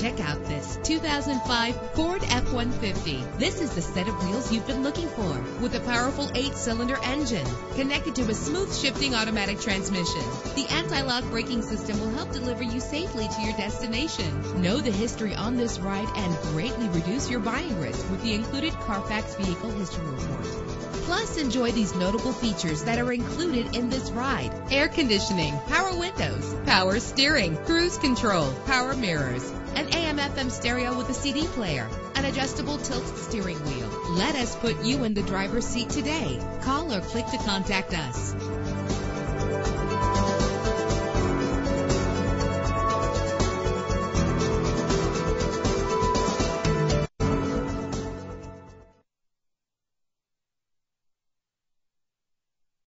Check out this 2005 Ford F-150. This is the set of wheels you've been looking for with a powerful eight-cylinder engine connected to a smooth shifting automatic transmission. The anti-lock braking system will help deliver you safely to your destination. Know the history on this ride and greatly reduce your buying risk with the included Carfax Vehicle History Report. Plus, enjoy these notable features that are included in this ride. Air conditioning, power windows, power steering, cruise control, power mirrors, an AM FM stereo with a CD player, an adjustable tilt steering wheel. Let us put you in the driver's seat today. Call or click to contact us.